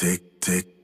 tick, tick.